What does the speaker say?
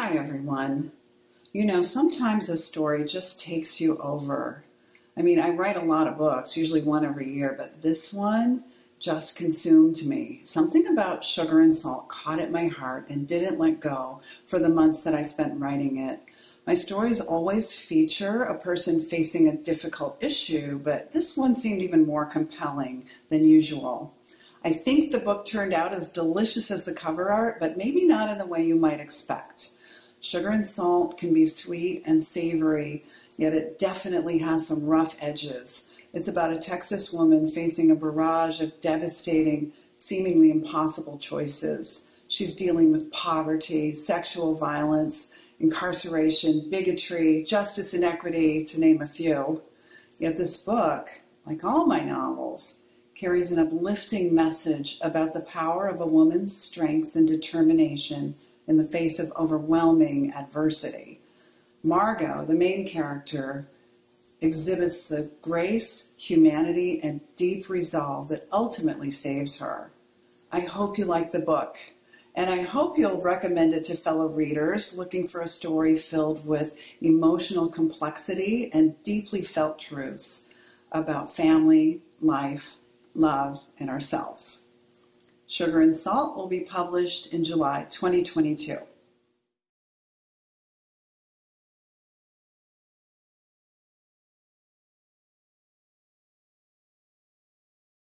Hi, everyone. You know, sometimes a story just takes you over. I mean, I write a lot of books, usually one every year, but this one just consumed me. Something about sugar and salt caught at my heart and didn't let go for the months that I spent writing it. My stories always feature a person facing a difficult issue, but this one seemed even more compelling than usual. I think the book turned out as delicious as the cover art, but maybe not in the way you might expect. Sugar and salt can be sweet and savory, yet it definitely has some rough edges. It's about a Texas woman facing a barrage of devastating, seemingly impossible choices. She's dealing with poverty, sexual violence, incarceration, bigotry, justice inequity, to name a few. Yet this book, like all my novels, carries an uplifting message about the power of a woman's strength and determination in the face of overwhelming adversity. Margot, the main character, exhibits the grace, humanity, and deep resolve that ultimately saves her. I hope you like the book, and I hope you'll recommend it to fellow readers looking for a story filled with emotional complexity and deeply felt truths about family, life, love, and ourselves. Sugar and Salt will be published in July 2022.